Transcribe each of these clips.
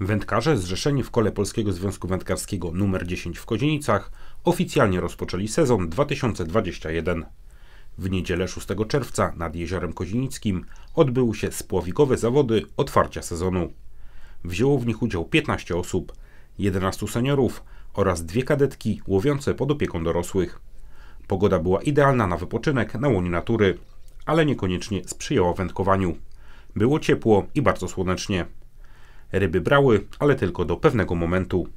Wędkarze zrzeszeni w kole Polskiego Związku Wędkarskiego nr 10 w Kozienicach oficjalnie rozpoczęli sezon 2021. W niedzielę 6 czerwca nad Jeziorem Kozienickim odbyły się spławikowe zawody otwarcia sezonu. Wzięło w nich udział 15 osób, 11 seniorów oraz dwie kadetki łowiące pod opieką dorosłych. Pogoda była idealna na wypoczynek na łonie natury, ale niekoniecznie sprzyjała wędkowaniu. Było ciepło i bardzo słonecznie. Ryby brały, ale tylko do pewnego momentu.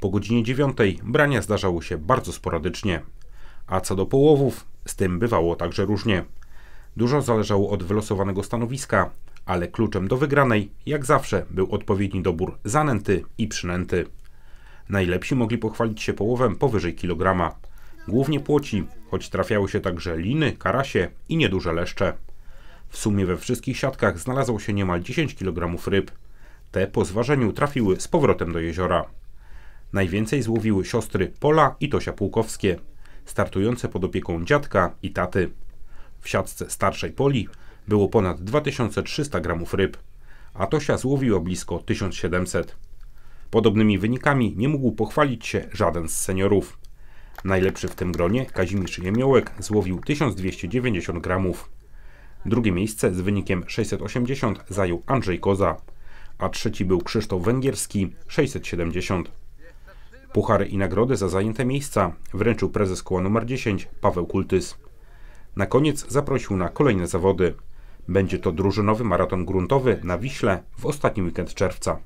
Po godzinie dziewiątej brania zdarzały się bardzo sporadycznie. A co do połowów, z tym bywało także różnie. Dużo zależało od wylosowanego stanowiska, ale kluczem do wygranej, jak zawsze, był odpowiedni dobór zanęty i przynęty. Najlepsi mogli pochwalić się połowem powyżej kilograma. Głównie płoci, choć trafiały się także liny, karasie i nieduże leszcze. W sumie we wszystkich siatkach znalazło się niemal 10 kg ryb. Te po zważeniu trafiły z powrotem do jeziora. Najwięcej złowiły siostry Pola i Tosia Pułkowskie, startujące pod opieką dziadka i taty. W siatce starszej Poli było ponad 2300 gramów ryb, a Tosia złowiła blisko 1700. Podobnymi wynikami nie mógł pochwalić się żaden z seniorów. Najlepszy w tym gronie Kazimierz Jemiołek złowił 1290 gramów. Drugie miejsce z wynikiem 680 zajął Andrzej Koza, a trzeci był Krzysztof Węgierski 670. Puchary i nagrody za zajęte miejsca wręczył prezes koła nr 10 Paweł Kultys. Na koniec zaprosił na kolejne zawody. Będzie to drużynowy maraton gruntowy na Wiśle w ostatni weekend czerwca.